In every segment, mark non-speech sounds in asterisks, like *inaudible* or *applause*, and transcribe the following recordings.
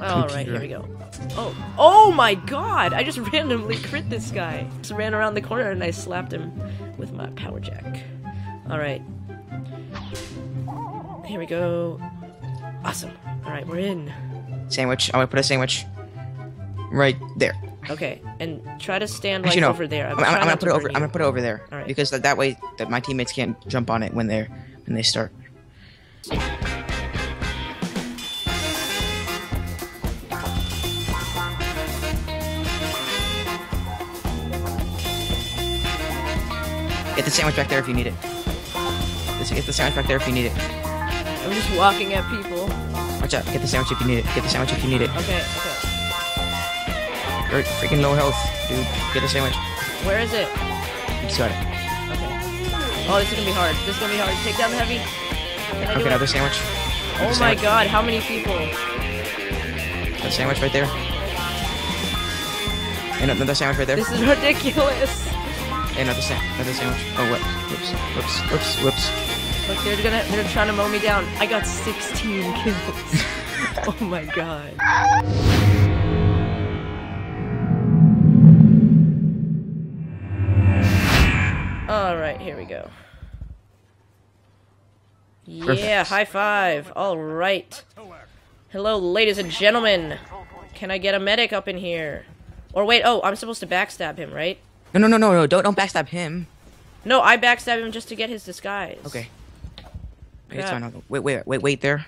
All right, here we go. Oh, oh my God! I just *laughs* randomly crit this guy. Just ran around the corner and I slapped him with my power jack. All right. Here we go. Awesome. All right, we're in. Sandwich. I'm gonna put a sandwich right there. Okay, and try to stand like Actually, no. over there. I'm, I'm, I'm, gonna put it over. burn I'm gonna put it over there Alright. because that, that way that my teammates can't jump on it when they're when they start. Get the sandwich back there if you need it. Get the sandwich back there if you need it. I'm just walking at people. Watch out. Get the sandwich if you need it. Get the sandwich if you need it. Okay, okay. You're freaking low health, dude. Get the sandwich. Where is it? You just got it. Okay. Oh, this is gonna be hard. This is gonna be hard. Take down the heavy. Can Okay, another sandwich. Oh Another my sandwich. god, how many people? That sandwich right there. And another sandwich right there. This is ridiculous. Eh, and another, sa- another sandwich. Oh, what? Whoops. Whoops. Whoops. Whoops. Look, they're gonna they're trying to mow me down. I got 16 *laughs* kills. *laughs* oh my god. Alright, here we go. Yeah, Perfect. high five. Alright. Hello, ladies and gentlemen. Can I get a medic up in here? Or wait, oh, I'm supposed to backstab him, right? No, no, no, no, no. Don't, don't backstab him. No, I backstab him just to get his disguise. Okay. Wait. Wait, wait, wait, wait there.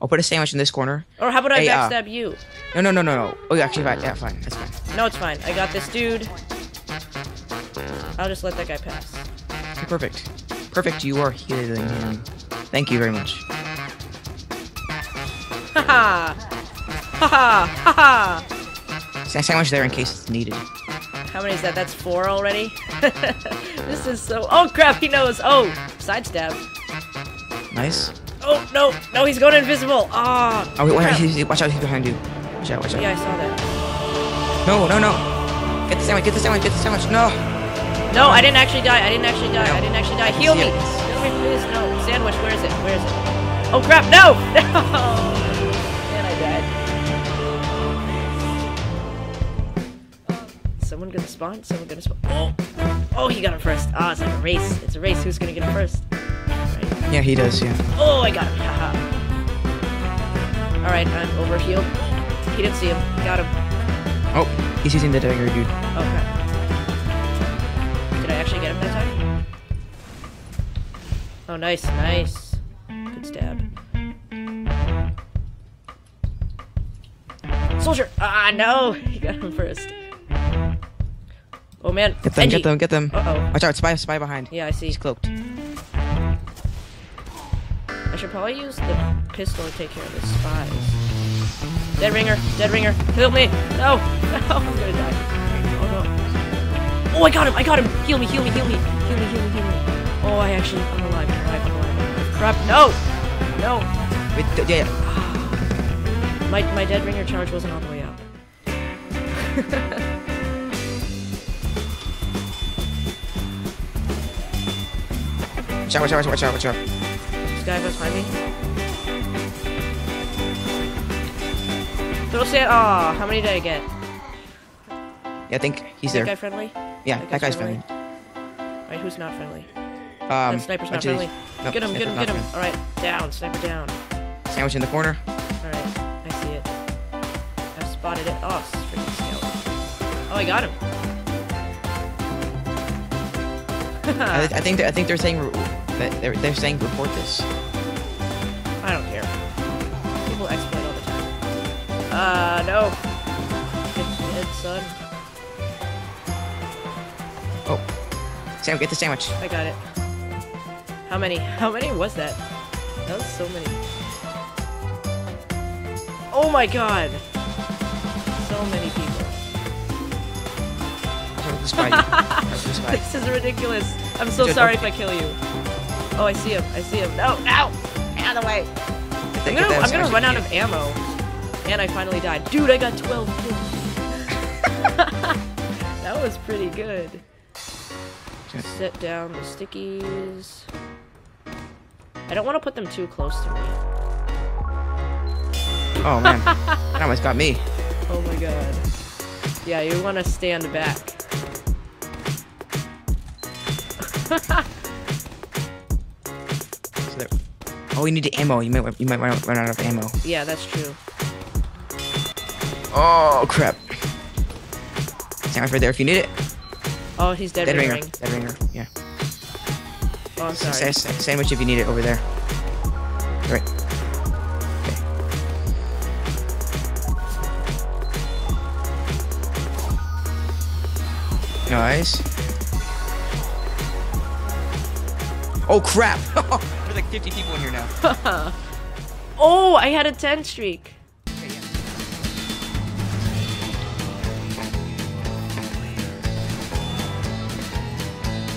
I'll put a sandwich in this corner. Or how about I Hey, uh, backstab you? No, no, no, no, no. Oh, yeah, actually, fine. Yeah, fine. That's fine. No, it's fine. I got this dude. I'll just let that guy pass. Okay, perfect. Perfect. You are healing him. Thank you very much. Haha! Haha! Haha! Sa- Sandwich there in case it's needed. How many is that? That's four already? *laughs* this is so. Oh crap, he knows! Oh! Side stab. Nice. Oh, no! No, he's going invisible! Ah! Oh, wait, wait, he's- he's- watch out. He's behind you. Watch out, watch out. Yeah, I saw that. No, no, no. Get the sandwich. Get the sandwich. Get the sandwich. No. No, I didn't actually die. I didn't actually die. No. I didn't actually die. Heal me! Heal me, please. No. Sandwich, where is it? Where is it? Oh crap, no! *laughs* No! Someone gonna spawn? Someone gonna spawn? Oh! Oh, he got him first. Ah, it's like a race. It's a race. Who's gonna get him first? Right. Yeah, he does. Yeah. Oh, I got him. Haha. Alright, I'm over healed. He didn't see him. Got him. Oh, he's using the dagger, dude. Okay. Did I actually get him that time? Oh, nice, nice. Good stab. Soldier! Ah, no! *laughs* He got him first. Oh, man. Get them. Benji. Get them. Get them. Uh-oh. Watch out. Spy. Spy behind. Yeah, I see. He's cloaked. I should probably use the pistol to take care of the spies. Dead ringer, dead ringer, kill me! No! No, *laughs* I'm gonna die. Oh no. Oh, I got him! I got him! Heal me, heal me, heal me! Heal me, heal me, heal me. Oh, I actually, I'm alive, I'm alive, I'm alive. Crap, no! No! Wait, yeah, yeah. *sighs* My, my dead ringer charge wasn't all the way up. *laughs* Watch out. Watch out. Watch out. Watch out. This guy was behind me. Throw sand. Aw, how many did I get? Yeah, I think he's That there. guy friendly? yeah, that that guy's guy's friendly. Alright, who's not friendly? Um, that sniper's not friendly. nope, Get him, get him, get him. Alright, down, sniper down. Sandwich in the corner. Alright, I see it. I've spotted it. Oh, freaking skeleton. Oh, I got him. *laughs* I, I think. They're, I think they're saying that they're, they're saying report this. I don't care. People exploit all the time. Uh, no. Get dead, son. Oh, Sam, get the sandwich. I got it. How many? How many was that? That was so many. Oh my god! So many people. Watch out with the spy. Watch out with the spy. This is ridiculous. I'm so sorry if I kill you. Oh, I see him. I see him. No, no! Out of the way. I'm gonna, I'm gonna run out of ammo. And I finally died. Dude, I got 12 kills. *laughs* that was pretty good. Okay. Set down the stickies. I don't want to put them too close to me. Oh man, *laughs* that almost got me. Oh my god. Yeah, you want to stand back. *laughs* Oh, you need the ammo. You might you might run out, of ammo. yeah, that's true. Oh crap! Sandwich right there if you need it. Oh, he's dead, Dead ringer. ringing. Dead ringer. Yeah. Oh, I'm sorry. sa- sandwich if you need it over there. Right. Okay. Nice. Oh crap! *laughs* There's like 50 people in here now. *laughs* Oh, I had a 10 streak.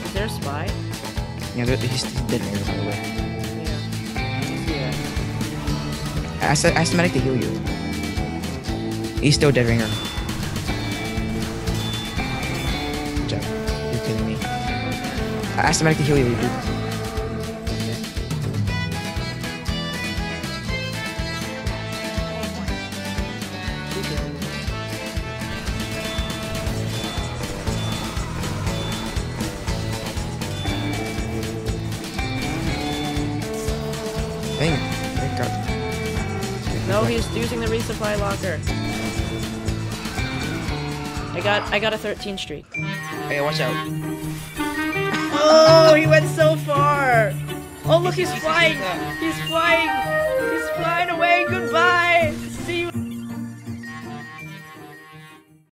Is there a spy? Yeah, there- he's, he's dead ringer by the way. Yeah. Yeah. Ask, ask the medic to heal you. He's still dead ringer. Good job. You're kidding me. Ask the medic to heal you, dude. Dang it. Thank God. No, he's using the resupply locker. I got I got a 13 streak. Hey, watch out. Oh, he went so far. Oh, look, he's flying. He's flying. He's flying away. Goodbye.